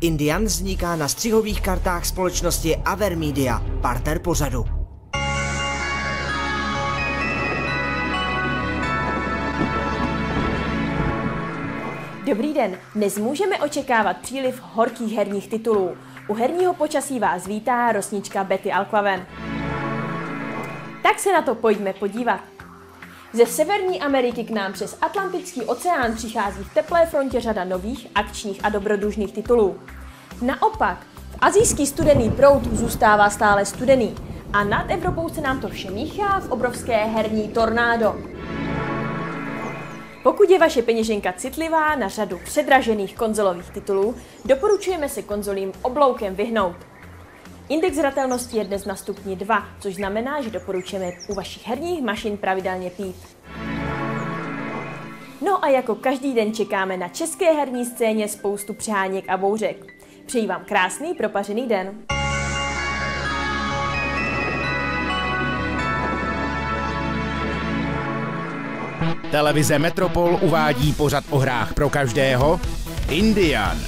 Indian vzniká na střihových kartách společnosti Avermedia, parter pořadu. Dobrý den, dnes můžeme očekávat příliv horkých herních titulů. U herního počasí vás vítá rosnička Betty Alklaven. Tak se na to pojďme podívat. Ze Severní Ameriky k nám přes Atlantický oceán přichází v teplé frontě řada nových, akčních a dobrodružných titulů. Naopak, v azijský studený proud zůstává stále studený a nad Evropou se nám to vše míchá v obrovské herní tornádo. Pokud je vaše peněženka citlivá na řadu předražených konzolových titulů, doporučujeme se konzolím obloukem vyhnout. Index zratelnosti je dnes na stupni 2, což znamená, že doporučujeme u vašich herních mašin pravidelně pít. No a jako každý den čekáme na české herní scéně spoustu přeháněk a bouřek. Přeji vám krásný propařený den. Televize Metropol uvádí pořad o hrách pro každého Indian.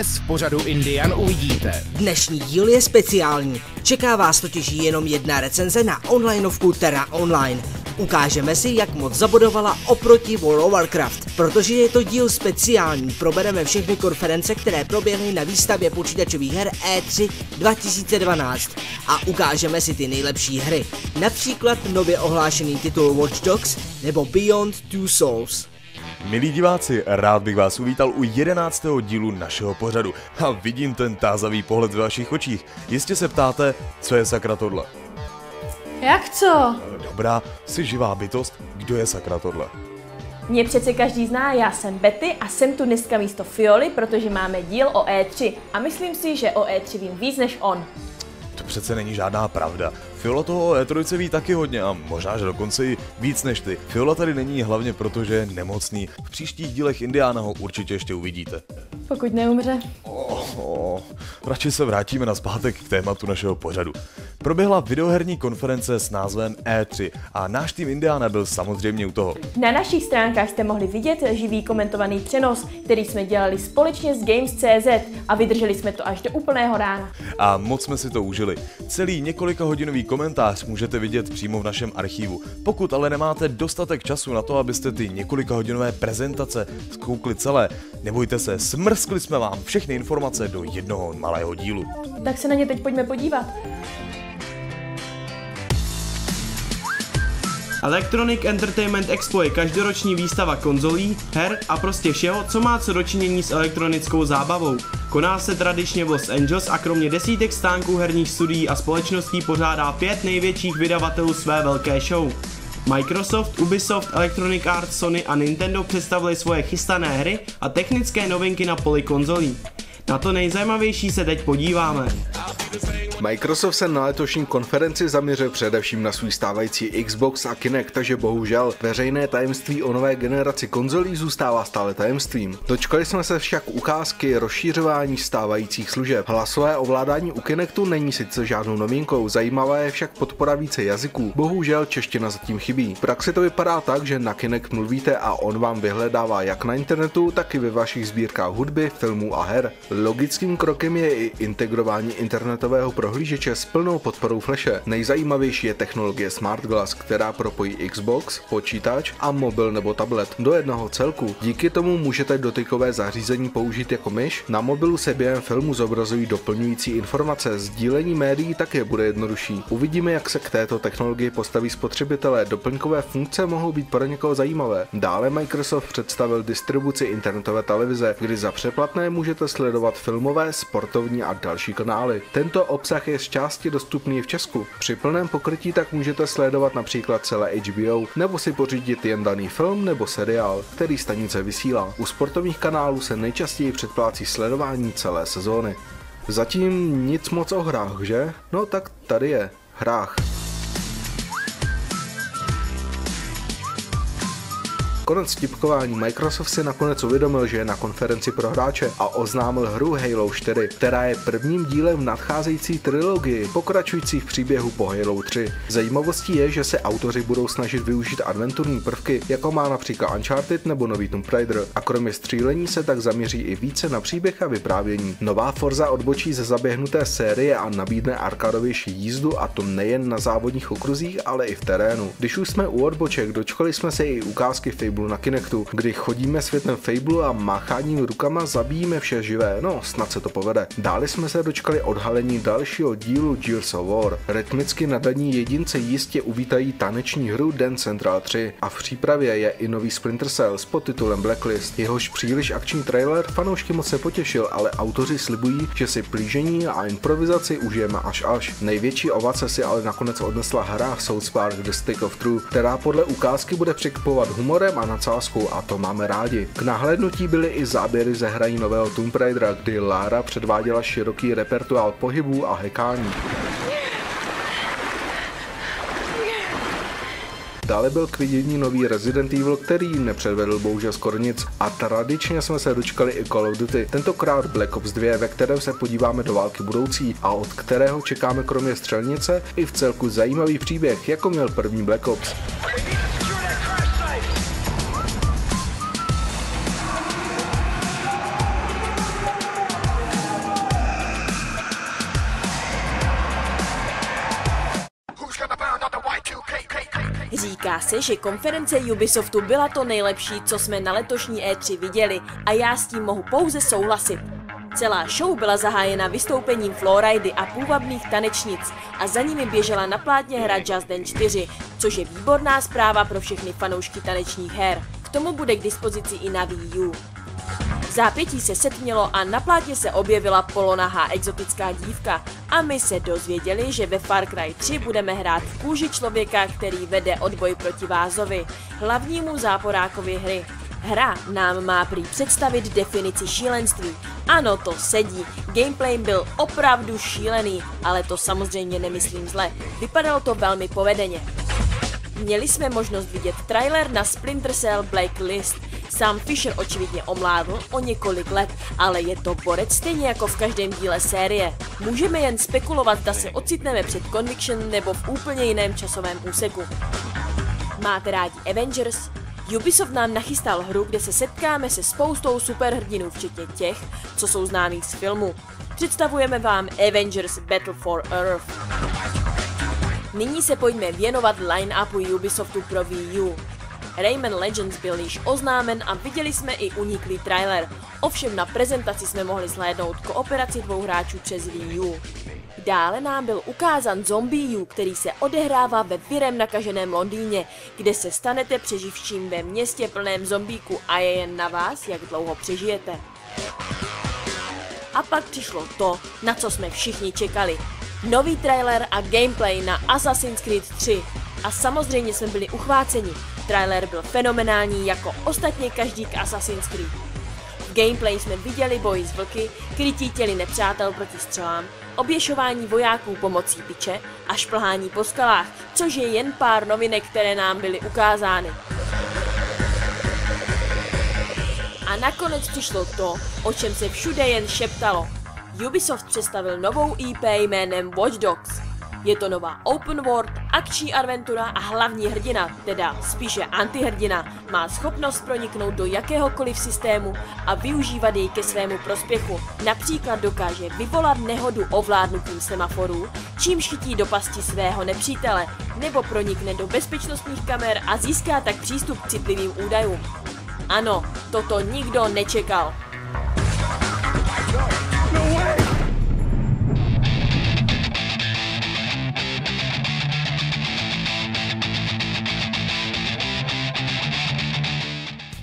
Dnes v pořadu Indian uvidíte. Dnešní díl je speciální. Čeká vás totiž jenom jedna recenze na onlineovku Terra Online. Ukážeme si, jak moc zabodovala oproti World of Warcraft. Protože je to díl speciální, probereme všechny konference, které proběhly na výstavě počítačových her E3 2012 a ukážeme si ty nejlepší hry. Například nově ohlášený titul Watch Dogs nebo Beyond Two Souls. Milí diváci, rád bych vás uvítal u jedenáctého dílu našeho pořadu. A vidím ten tázavý pohled v vašich očích. Jistě se ptáte, co je sakra tohle. Jak co? Dobrá, jsi živá bytost, kdo je sakra tohle? Mě přece každý zná, já jsem Betty a jsem tu dneska místo Fioli, protože máme díl o E3 a myslím si, že o E3 vím víc než on. Přece není žádná pravda. Fiola toho o E3 ví taky hodně a možná, že dokonce i víc než ty. Fiola tady není hlavně proto, že je nemocný. V příštích dílech Indiána ho určitě ještě uvidíte. Pokud neumře. Oh, radši se vrátíme na zpátek k tématu našeho pořadu. Proběhla videoherní konference s názvem E3 a náš tým Indiana byl samozřejmě u toho. Na našich stránkách jste mohli vidět živý komentovaný přenos, který jsme dělali společně s Games.cz a vydrželi jsme to až do úplného rána. A moc jsme si to užili. Celý několika hodinový komentář můžete vidět přímo v našem archivu. Pokud ale nemáte dostatek času na to, abyste ty několika hodinové prezentace zkoukli celé, nebojte se, smrskli jsme vám všechny informace do jednoho malého dílu. Tak se na ně teď pojďme podívat. Electronic Entertainment Expo je každoroční výstava konzolí, her a prostě všeho, co má co dočinění s elektronickou zábavou. Koná se tradičně v Los Angeles a kromě desítek stánků herních studií a společností pořádá pět největších vydavatelů své velké show. Microsoft, Ubisoft, Electronic Arts, Sony a Nintendo představili svoje chystané hry a technické novinky na poli konzolí. Na to nejzajímavější se teď podíváme. Microsoft se na letošní konferenci zaměřil především na svůj stávající Xbox a Kinect, takže bohužel veřejné tajemství o nové generaci konzolí zůstává stále tajemstvím. Dočkali jsme se však ukázky rozšířování stávajících služeb. Hlasové ovládání u Kinectu není sice žádnou novinkou, zajímavé je však podpora více jazyků. Bohužel čeština zatím chybí. V praxi to vypadá tak, že na Kinect mluvíte a on vám vyhledává jak na internetu, tak i ve vašich sbírkách hudby, filmů a her. Logickým krokem je i integrování internetového prohlížeče s plnou podporou flashe. Nejzajímavější je technologie Smart Glass, která propojí Xbox, počítač a mobil nebo tablet do jednoho celku. Díky tomu můžete dotykové zařízení použít jako myš. Na mobilu se během filmu zobrazují doplňující informace, sdílení médií také bude jednodušší. Uvidíme, jak se k této technologii postaví spotřebitelé. Doplňkové funkce mohou být pro někoho zajímavé. Dále Microsoft představil distribuci internetové televize, kdy za přeplatné můžete sledovat filmové, sportovní a další kanály. Tento obsah obsah je z části dostupný v Česku. Při plném pokrytí tak můžete sledovat například celé HBO nebo si pořídit jen daný film nebo seriál, který stanice vysílá. U sportovních kanálů se nejčastěji předplácí sledování celé sezóny. Zatím nic moc o hrách, že? No tak tady je. Hrách. Konec tipkování Microsoft si nakonec uvědomil, že je na konferenci pro hráče a oznámil hru Halo 4, která je prvním dílem v nadcházející trilogii, pokračující v příběhu po Halo 3. Zajímavostí je, že se autoři budou snažit využít adventurní prvky, jako má například Uncharted nebo nový Tomb Raider, a kromě střílení se tak zaměří i více na příběh a vyprávění. Nová Forza odbočí ze zaběhnuté série a nabídne arkadovější jízdu a to nejen na závodních okruzích, ale i v terénu. Když už jsme u odboček, dočkali jsme se i ukázky Fable Fable na Kinectu, kdy chodíme světem Fable a mácháním rukama zabíjíme vše živé, no snad se to povede. Dále jsme se dočkali odhalení dalšího dílu Gears of War. Rytmicky nadaní jedince jistě uvítají taneční hru Dance Central 3 a v přípravě je i nový Splinter Cell s podtitulem Blacklist. Jehož příliš akční trailer fanoušky moc se potěšil, ale autoři slibují, že si plížení a improvizaci užijeme až až. Největší ovace si ale nakonec odnesla hra South Park The Stick of Truth, která podle ukázky bude překvapovat humorem a nadsázkou a to máme rádi. K nahlédnutí byly i záběry ze hraní nového Tomb Raidera, kdy Lara předváděla široký repertoál pohybů a hekání. Dále byl k vidění nový Resident Evil, který nepředvedl bohužel skoro nic. A tradičně jsme se dočkali i Call of Duty, tentokrát Black Ops 2, ve kterém se podíváme do války budoucí a od kterého čekáme kromě střelnice i v celku zajímavý příběh, jako měl první Black Ops. Se, že konference Ubisoftu byla to nejlepší, co jsme na letošní E3 viděli a já s tím mohu pouze souhlasit. Celá show byla zahájena vystoupením Floridy a půvabných tanečnic a za nimi běžela na plátně hra Just Dance 4, což je výborná zpráva pro všechny fanoušky tanečních her. K tomu bude k dispozici i na Wii U. Zápětí se setmělo a na plátě se objevila polonahá exotická dívka a my se dozvěděli, že ve Far Cry 3 budeme hrát v kůži člověka, který vede odboj proti Vázovi, hlavnímu záporákovi hry. Hra nám má prý představit definici šílenství. Ano, to sedí. Gameplay byl opravdu šílený, ale to samozřejmě nemyslím zle. Vypadalo to velmi povedeně. Měli jsme možnost vidět trailer na Splinter Cell Blacklist, Sám Fisher očividně omládl o několik let, ale je to borec stejně jako v každém díle série. Můžeme jen spekulovat, zda se ocitneme před Conviction nebo v úplně jiném časovém úseku. Máte rádi Avengers? Ubisoft nám nachystal hru, kde se setkáme se spoustou superhrdinů, včetně těch, co jsou známí z filmu. Představujeme vám Avengers Battle for Earth. Nyní se pojďme věnovat line-upu Ubisoftu pro Wii U. Rayman Legends byl již oznámen a viděli jsme i uniklý trailer. Ovšem na prezentaci jsme mohli zhlédnout kooperaci dvou hráčů přes Wii U. Dále nám byl ukázan Zombie U, který se odehrává ve virem nakaženém Londýně, kde se stanete přeživším ve městě plném zombíku a je jen na vás, jak dlouho přežijete. A pak přišlo to, na co jsme všichni čekali. Nový trailer a gameplay na Assassin's Creed 3. A samozřejmě jsme byli uchváceni. Trailer byl fenomenální jako ostatně každý k Assassin's Creed. V gameplay jsme viděli boj s vlky, krytí těli nepřátel proti střelám, oběšování vojáků pomocí piče a šplhání po skalách, což je jen pár novinek, které nám byly ukázány. A nakonec přišlo to, o čem se všude jen šeptalo. Ubisoft představil novou IP jménem Watch Dogs. Je to nová open world, akční adventura a hlavní hrdina, teda spíše antihrdina, má schopnost proniknout do jakéhokoliv systému a využívat jej ke svému prospěchu. Například dokáže vyvolat nehodu ovládnutím semaforů, čímž chytí do pasti svého nepřítele, nebo pronikne do bezpečnostních kamer a získá tak přístup k citlivým údajům. Ano, toto nikdo nečekal.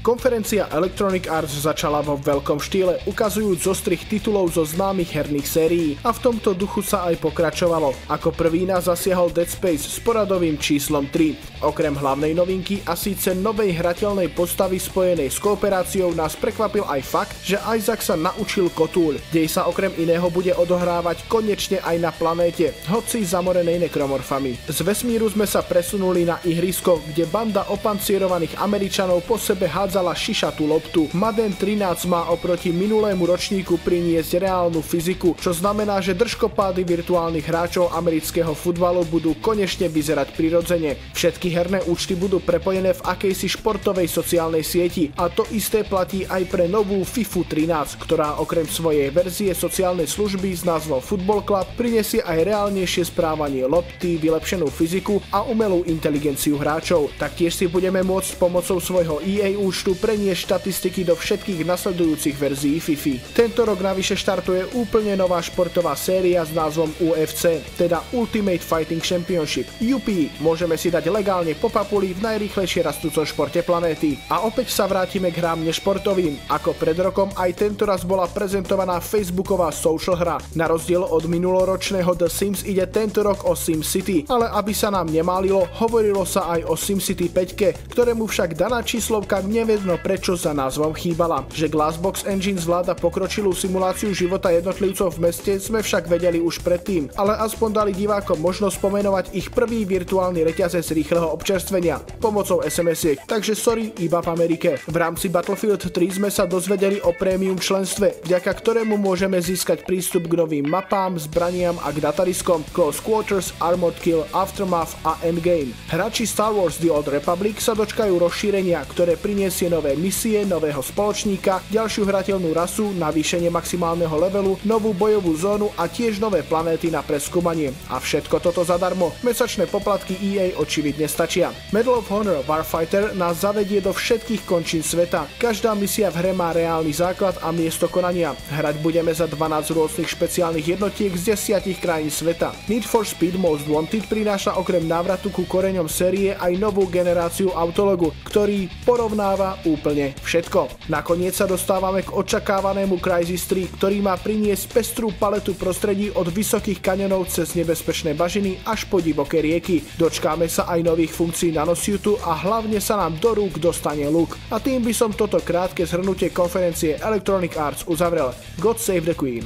Konferencia Electronic Arts začala vo veľkom štýle, ukazujúc zostrých titulov zo známych herných sérií a v tomto duchu sa aj pokračovalo. Ako prvý nás zasiahol Dead Space s poradovým číslom 3. Okrem hlavnej novinky a síce novej hrateľnej postavy spojenej s kooperáciou nás prekvapil aj fakt, že Isaac sa naučil kotúľ. Dej sa okrem iného bude odohrávať konečne aj na planéte, hoci zamorenej nekromorfami. Z vesmíru sme sa presunuli na ihrisko, kde banda opancierovaných Američanov po sebe hádzala šišatú loptu. Madden 13 má oproti minulému ročníku priniesť reálnu fyziku, čo znamená, že držkopády virtuálnych hráčov amerického futbalu budú konečne vyzerať prirodzene. Všetky herné účty budú prepojené v akejsi športovej sociálnej sieti a to isté platí aj pre novú FIFU 13, ktorá okrem svojej verzie sociálnej služby s názvom Football Club prinesie aj reálnejšie správanie lopty, vylepšenú fyziku a umelú inteligenciu hráčov. Taktiež si budeme môcť pomocou svojho EA účtu preniesť štatistiky do všetkých nasledujúcich verzií FIFA. Tento rok navyše štartuje úplne nová športová séria s názvom UFC, teda Ultimate Fighting Championship. UP môžeme si dať legálne po papuli v najrýchlejšie rastúcom športe planéty. A opäť sa vrátime k hrám nešportovým. Ako pred rokom aj tento raz bola prezentovaná facebooková social hra. Na rozdiel od minuloročného The Sims ide tento rok o Sim City, ale aby sa nám nemálilo, hovorilo sa aj o SimCity 5, ktorému však daná číslovka nevedno prečo za názvom chýbala. Že Glassbox Engine zvláda pokročilú simuláciu života jednotlivcov v meste sme však vedeli už predtým, ale aspoň dali divákom možnosť pomenovať ich prvý virtuálny reťazec rýchleho občerstvenia pomocou SMS-iek, takže sorry, iba v Amerike. V rámci Battlefield 3 sme sa dozvedeli o prémium členstve, vďaka ktorému môžeme získať prístup k novým mapám, zbraniam a k datariskom Close Quarters, Armored Kill, Aftermath a Endgame. Hráči Star Wars The Old Republic sa dočkajú rozšírenia, ktoré priniesie nové misie, nového spoločníka, ďalšiu hrateľnú rasu, navýšenie maximálneho levelu, novú bojovú zónu a tiež nové planéty na preskúmanie. A všetko toto zadarmo. Mesačné poplatky EA očividne stačia. Medal of Honor Warfighter nás zavedie do všetkých končín sveta. Každá misia v hre má reálny základ a miesto konania. Hrať budeme za 12 rôznych špeciálnych jednotiek z 10 krajín sveta. Need for Speed Most Wanted prináša okrem návratu ku koreňom série aj novú generáciu autologu, ktorý porovnáva úplne všetko. Nakoniec sa dostávame k očakávanému Crysis 3, ktorý má priniesť pestrú paletu prostredí od vysokých kanionov cez nebezpečné bažiny až po divoké rieky. Dočkáme sa aj nových funkcií nanosiutu a hlavne sa nám do rúk dostane luk. A tým by som toto krátke zhrnutie konferencie Electronic Arts uzavrel. God save the Queen.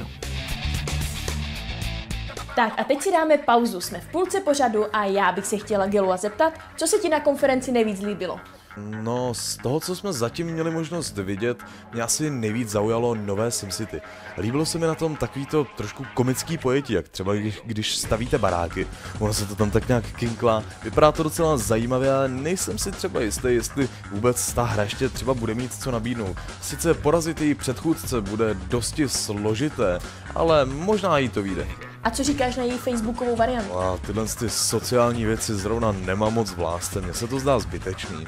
Tak a teď si dáme pauzu, jsme v půlce pořadu a já bych se chtěla Gilua zeptat, co se ti na konferenci nejvíc líbilo? No, z toho, co jsme zatím měli možnost vidět, mě asi nejvíc zaujalo nové SimCity. Líbilo se mi na tom takový to trošku komický pojetí, jak třeba když, když stavíte baráky, ono se to tam tak nějak kinklá, vypadá to docela zajímavě, ale nejsem si třeba jistý, jestli vůbec ta hra ještě třeba bude mít co nabídnout. Sice porazit její předchůdce bude dosti složité, ale možná jí to vyjde. A co říkáš na její facebookovou variantu? A tyhle ty sociální věci zrovna nemám moc vláste, mně se to zdá zbytečný.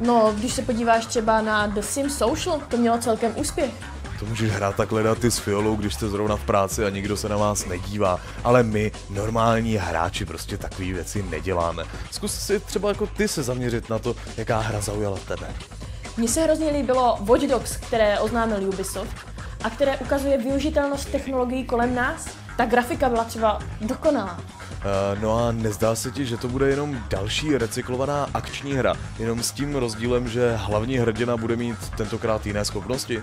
No, když se podíváš třeba na The Sims Social, to mělo celkem úspěch. To můžeš hrát takhle na ty s fiolou, když jste zrovna v práci a nikdo se na vás nedívá. Ale my, normální hráči, prostě takové věci neděláme. Zkus si třeba jako ty se zaměřit na to, jaká hra zaujala tebe. Mně se hrozně líbilo Watch Dogs, které oznámil Ubisoft a které ukazuje využitelnost technologií kolem nás. Ta grafika byla třeba dokonalá. Uh, no a nezdá se ti, že to bude jenom další recyklovaná akční hra, jenom s tím rozdílem, že hlavní hrdina bude mít tentokrát jiné schopnosti?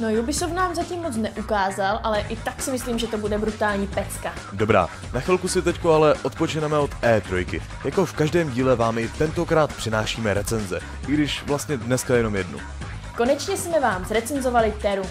No Ubisoft nám zatím moc neukázal, ale i tak si myslím, že to bude brutální pecka. Dobrá, na chvilku si teďko ale odpočineme od E3. Jako v každém díle vám i tentokrát přinášíme recenze, i když vlastně dneska jenom jednu. Konečně jsme vám zrecenzovali Teru.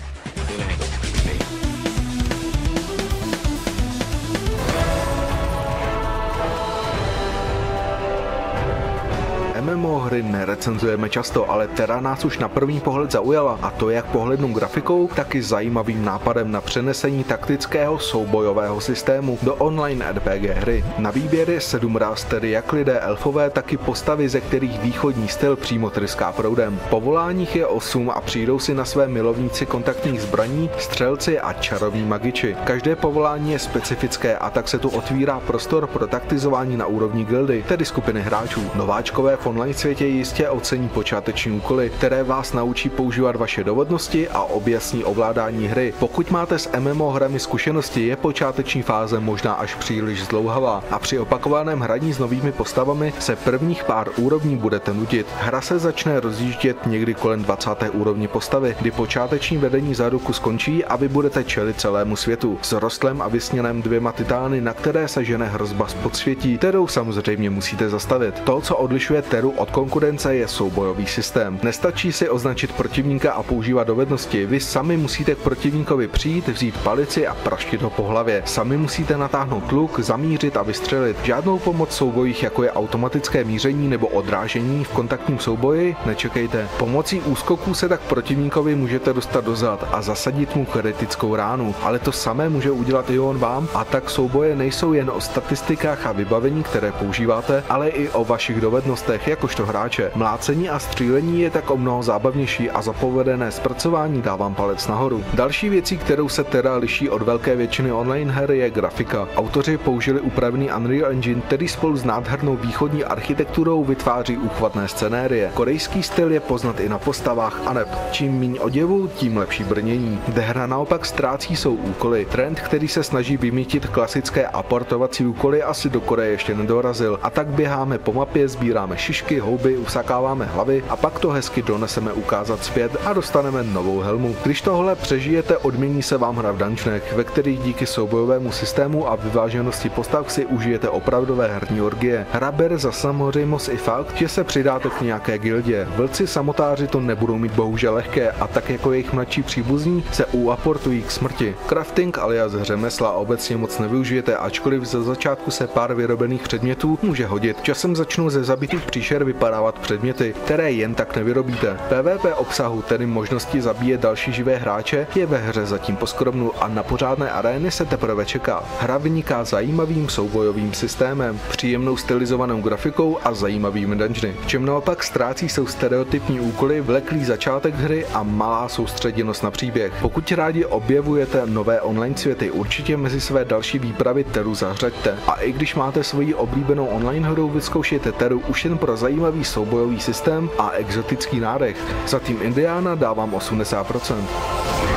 MMO hry nerecenzujeme často, ale Terra nás už na první pohled zaujala a to jak pohlednou grafikou, tak i zajímavým nápadem na přenesení taktického soubojového systému do online RPG hry. Na výběr je sedm ráz tedy jak lidé elfové, tak i postavy, ze kterých východní styl přímo tryská proudem. Povoláních je osm a přijdou si na své milovníci kontaktních zbraní, střelci a čaroví magiči. Každé povolání je specifické a tak se tu otvírá prostor pro taktizování na úrovni gildy, tedy skupiny hráčů. Nováčkové online světě jistě ocení počáteční úkoly, které vás naučí používat vaše dovednosti a objasní ovládání hry. Pokud máte s MMO hrami zkušenosti, je počáteční fáze možná až příliš zdlouhavá a při opakovaném hraní s novými postavami se prvních pár úrovní budete nudit. Hra se začne rozjíždět někdy kolem 20. úrovni postavy, kdy počáteční vedení za ruku skončí a vy budete čelit celému světu. S rostlem a vysněném dvěma titány, na které se žene hrozba z podsvětí, kterou samozřejmě musíte zastavit. To, co odlišuje Teru od konkurence, je soubojový systém. Nestačí si označit protivníka a používat dovednosti. Vy sami musíte k protivníkovi přijít, vzít palici a praštit ho po hlavě. Sami musíte natáhnout luk, zamířit a vystřelit. Žádnou pomoc v soubojích, jako je automatické míření nebo odrážení v kontaktním souboji, nečekejte. Pomocí úskoků se tak protivníkovi můžete dostat dozad a zasadit mu kritickou ránu, ale to samé může udělat i on vám a tak souboje nejsou jen o statistikách a vybavení, které používáte, ale i o vašich dovednostech jakožto hráče. Mlácení a střílení je tak o mnoho zábavnější a za povedené zpracování dávám palec nahoru. Další věcí, kterou se teda liší od velké většiny online her, je grafika. Autoři použili upravený Unreal Engine, který spolu s nádhernou východní architekturou vytváří úchvatné scenérie. Korejský styl je poznat i na postavách a neb. Čím méně oděvu, tím lepší brnění. Kde hra naopak ztrácí jsou úkoly. Trend, který se snaží vymítit klasické aportovací úkoly, asi do Koreje ještě nedorazil. A tak běháme po mapě, sbíráme šišky, houby, usakáváme hlavy a pak to hezky doneseme ukázat zpět a dostaneme novou helmu. Když tohle přežijete, odmění se vám hra v dungeonech, ve kterých díky soubojovému systému a vyváženosti postav si užijete opravdové herní orgie. Hra bere za samozřejmost i fakt, že se přidáte k nějaké gildě. Vlci samotáři to nebudou mít bohužel lehké a tak jako jejich mladší příbuzní se uaportují k smrti. Crafting alias řemesla obecně moc nevyužijete, ačkoliv ze začátku se pár vyrobených předmětů může hodit. Časem začnou ze zabitých příšer vypadávat předměty, které jen tak nevyrobíte. PvP obsahu, tedy možnosti zabíjet další živé hráče, je ve hře zatím poskromnu a na pořádné arény se teprve čeká. Hra vyniká zajímavým soubojovým systémem, příjemnou stylizovanou grafikou a zajímavými dungeony. V čem naopak ztrácí jsou stereotypní úkoly, vleklý začátek hry a malá soustředěnost na příběh. Pokud rádi objevujete nové online světy, určitě mezi své další výpravy Teru zařaďte. A i když máte svoji oblíbenou online hru, vyzkoušejte Teru už jen pro zajímavý soubojový systém a exotický nádech. Za tým Indiana dávám 80%.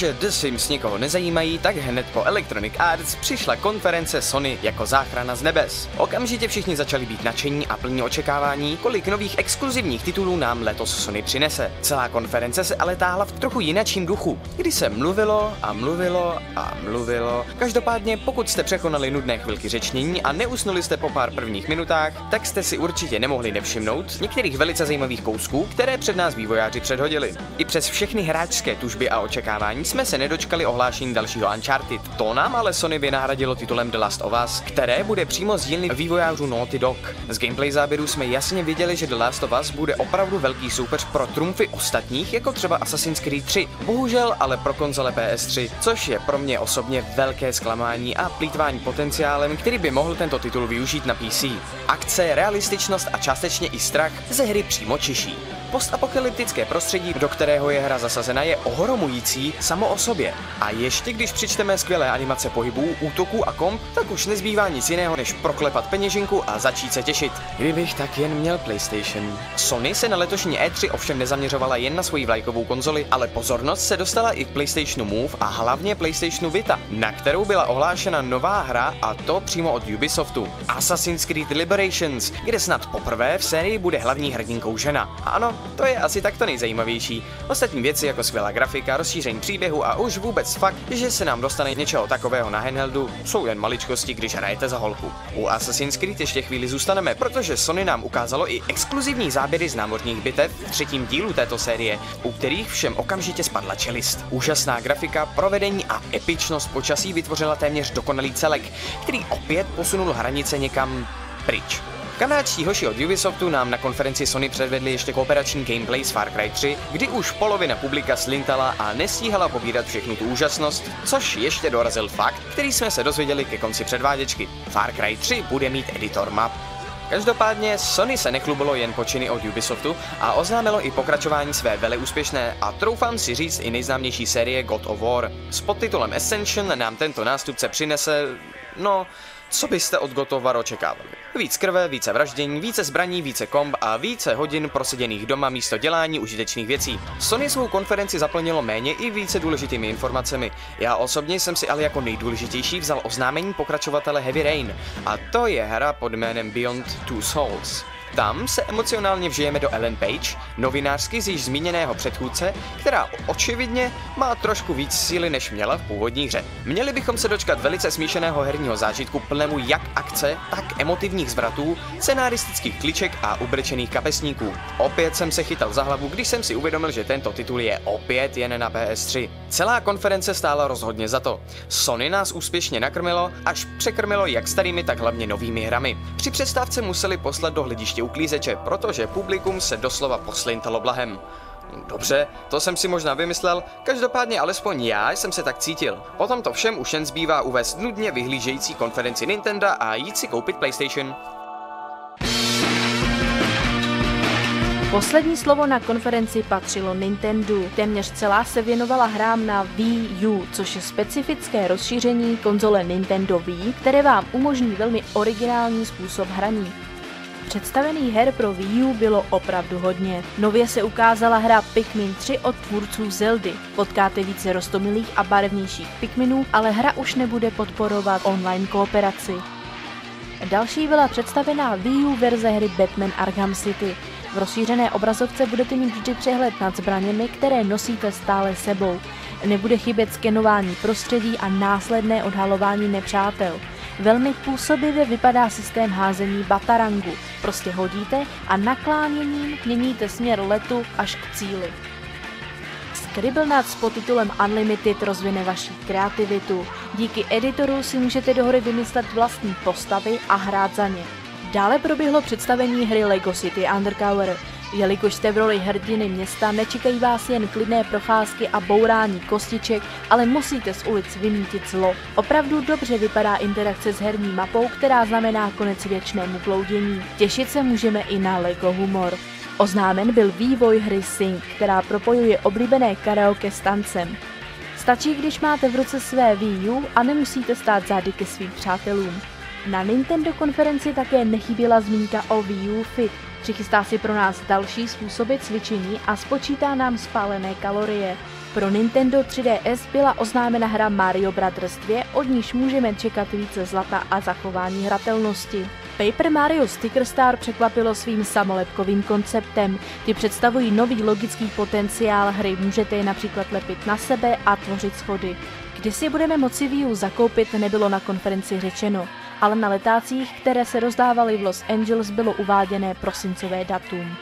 Protože The Sims nikoho nezajímají, tak hned po Electronic Arts přišla konference Sony jako záchrana z nebes. Okamžitě všichni začali být nadšení a plní očekávání, kolik nových exkluzivních titulů nám letos Sony přinese. Celá konference se ale táhla v trochu jinačím duchu, kdy se mluvilo a mluvilo a mluvilo. Každopádně, pokud jste překonali nudné chvilky řečnění a neusnuli jste po pár prvních minutách, tak jste si určitě nemohli nevšimnout některých velice zajímavých kousků, které před nás vývojáři předhodili. I přes všechny hráčské tužby a očekávání jsme se nedočkali ohlášení dalšího Uncharted. To nám ale Sony vynahradilo titulem The Last of Us, které bude přímo z dílny vývojářů Naughty Dog. Z gameplay záběru jsme jasně viděli, že The Last of Us bude opravdu velký soupeř pro trumfy ostatních, jako třeba Assassin's Creed 3. Bohužel ale pro konzole PS3, což je pro mě osobně velké zklamání a plítvání potenciálem, který by mohl tento titul využít na PC. Akce, realističnost a částečně i strach ze hry přímo čiší. Postapokalyptické prostředí, do kterého je hra zasazena, je ohromující samo o sobě. A ještě když přičteme skvělé animace pohybů, útoků a komp, tak už nezbývá nic jiného, než proklepat peněžinku a začít se těšit. Kdybych tak jen měl PlayStation. Sony se na letošní E3 ovšem nezaměřovala jen na svoji vlajkovou konzoli, ale pozornost se dostala i k PlayStationu Move a hlavně PlayStationu Vita, na kterou byla ohlášena nová hra a to přímo od Ubisoftu. Assassin's Creed Liberations, kde snad poprvé v sérii bude hlavní hrdinkou žena. Ano, To je asi takto nejzajímavější. Ostatní věci jako skvělá grafika, rozšíření příběhu a už vůbec fakt, že se nám dostane něčeho takového na handheldu, jsou jen maličkosti, když hrajete za holku. U Assassin's Creed ještě chvíli zůstaneme, protože Sony nám ukázalo i exkluzivní záběry z námořních bitev v třetím dílu této série, u kterých všem okamžitě spadla čelist. Úžasná grafika, provedení a epičnost počasí vytvořila téměř dokonalý celek, který opět posunul hranice někam pryč. Kanádští hoši od Ubisoftu nám na konferenci Sony předvedli ještě kooperační gameplay z Far Cry 3, kdy už polovina publika slintala a nestíhala pobírat všechnu tu úžasnost, což ještě dorazil fakt, který jsme se dozvěděli ke konci předváděčky. Far Cry 3 bude mít editor map. Každopádně Sony se nechlubilo jen počiny od Ubisoftu a oznámilo i pokračování své vele úspěšné a troufám si říct i nejznámější série God of War. S podtitulem Ascension nám tento nástupce přinese, no, co byste od War očekávali? Víc krve, více vraždění, více zbraní, více komb a více hodin proseděných doma místo dělání užitečných věcí. Sony svou konferenci zaplnilo méně i více důležitými informacemi. Já osobně jsem si ale jako nejdůležitější vzal oznámení pokračovatele Heavy Rain a to je hra pod jménem Beyond Two Souls. Tam se emocionálně vžijeme do Ellen Page, novinářsky z již zmíněného předchůdce, která očividně má trošku víc síly, než měla v původní hře. Měli bychom se dočkat velice smíšeného herního zážitku plnému jak akce, tak emotivních zvratů, scenaristických kliček a ubrečených kapesníků. Opět jsem se chytal za hlavu, když jsem si uvědomil, že tento titul je opět jen na PS3. Celá konference stála rozhodně za to. Sony nás úspěšně nakrmilo, až překrmilo jak starými, tak hlavně novými hrami. Při přestávce museli poslat do hlediště místě uklízeče, protože publikum se doslova poslintalo blahem. Dobře, to jsem si možná vymyslel, každopádně alespoň já jsem se tak cítil. Potom to všem už jen zbývá uvést nudně vyhlížející konferenci Nintendo a jít si koupit PlayStation. Poslední slovo na konferenci patřilo Nintendo. Téměř celá se věnovala hrám na Wii U, což je specifické rozšíření konzole Nintendo Wii, které vám umožní velmi originální způsob hraní. Představených her pro Wii U bylo opravdu hodně. Nově se ukázala hra Pikmin 3 od tvůrců Zeldy. Potkáte více rostomilých a barevnějších Pikminů, ale hra už nebude podporovat online kooperaci. Další byla představená Wii U verze hry Batman Arkham City. V rozšířené obrazovce budete mít vždy přehled nad zbraněmi, které nosíte stále sebou. Nebude chybět skenování prostředí a následné odhalování nepřátel. Velmi působivě vypadá systém házení batarangu. Prostě hodíte a nakláněním měníte směr letu až k cíli. Scribblenauts s podtitulem Unlimited rozvine vaši kreativitu. Díky editoru si můžete do hry vymyslet vlastní postavy a hrát za ně. Dále proběhlo představení hry Lego City Undercover. Jelikož jste v roli hrdiny města, nečekají vás jen klidné procházky a bourání kostiček, ale musíte z ulic vymítit zlo. Opravdu dobře vypadá interakce s herní mapou, která znamená konec věčnému bloudění. Těšit se můžeme i na LEGO humor. Oznámen byl vývoj hry Sync, která propojuje oblíbené karaoke s tancem. Stačí, když máte v ruce své Wii U a nemusíte stát zády ke svým přátelům. Na Nintendo konferenci také nechyběla zmínka o Wii U Fit, Přichystá si pro nás další způsoby cvičení a spočítá nám spálené kalorie. Pro Nintendo 3DS byla oznámena hra Mario Bros. 2, od níž můžeme čekat více zlata a zachování hratelnosti. Paper Mario Sticker Star překvapilo svým samolepkovým konceptem. Ty představují nový logický potenciál hry, můžete je například lepit na sebe a tvořit schody. Kdy si budeme moci Wii U zakoupit, nebylo na konferenci řečeno ale na letácích, které se rozdávaly v Los Angeles, bylo uváděné prosincové datum.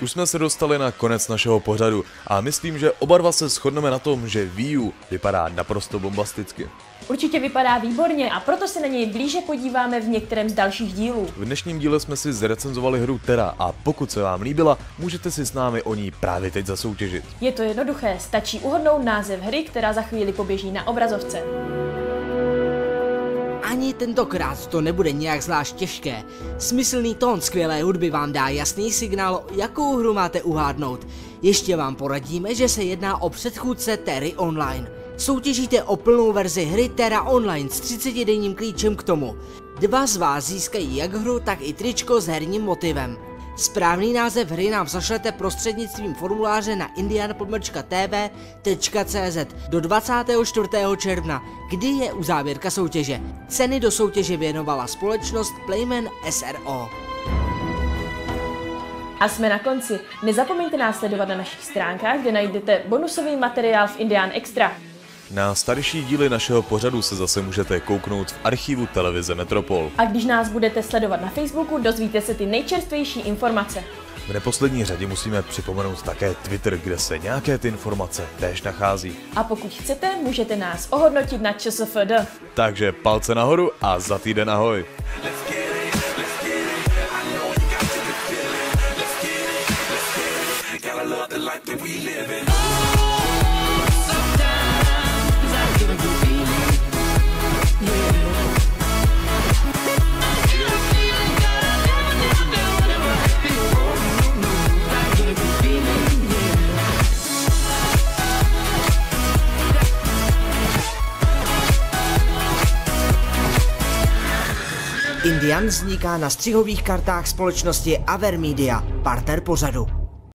Už jsme se dostali na konec našeho pořadu a myslím, že oba dva se shodneme na tom, že Wii U vypadá naprosto bombasticky. Určitě vypadá výborně a proto se na něj blíže podíváme v některém z dalších dílů. V dnešním díle jsme si zrecenzovali hru Terra a pokud se vám líbila, můžete si s námi o ní právě teď zasoutěžit. Je to jednoduché, stačí uhodnout název hry, která za chvíli poběží na obrazovce. Ani tentokrát to nebude nějak zvlášť těžké. Smyslný tón skvělé hudby vám dá jasný signál, jakou hru máte uhádnout. Ještě vám poradíme, že se jedná o předchůdce Terry Online. Soutěžíte o plnou verzi hry Terra Online s 30 denním klíčem k tomu. Dva z vás získají jak hru, tak i tričko s herním motivem. Správný název hry nám zašlete prostřednictvím formuláře na indian.tv.cz do 24. června, kdy je uzávěrka soutěže. Ceny do soutěže věnovala společnost Playman SRO. A jsme na konci. Nezapomeňte nás sledovat na našich stránkách, kde najdete bonusový materiál v Indian Extra. Na starší díly našeho pořadu se zase můžete kouknout v archivu televize Metropol. A když nás budete sledovat na Facebooku, dozvíte se ty nejčerstvější informace. V neposlední řadě musíme připomenout také Twitter, kde se nějaké ty informace též nachází. A pokud chcete, můžete nás ohodnotit na ČSFD. Takže palce nahoru a za týden ahoj. Indian vzniká na střihových kartách společnosti Avermedia, parter pořadu.